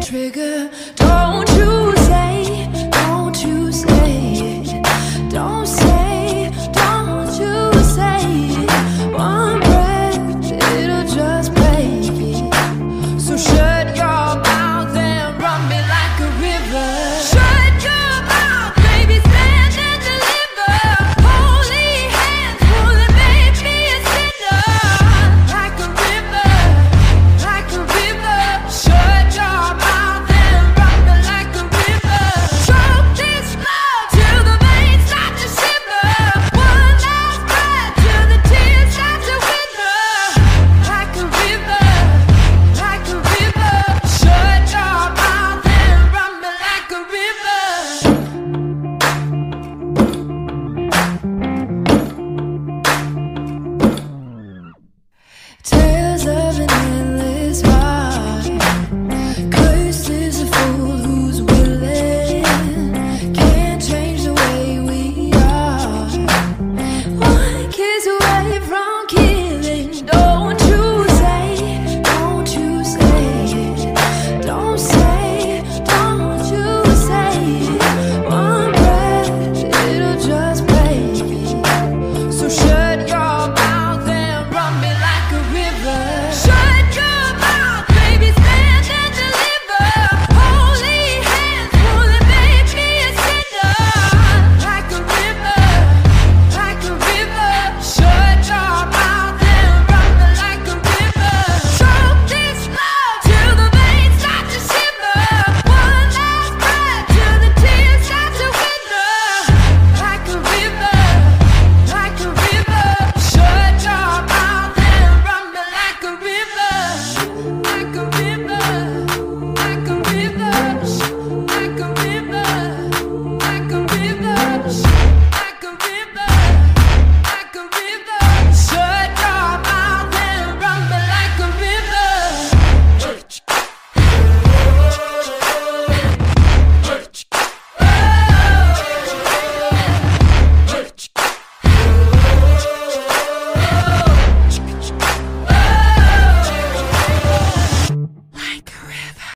trigger.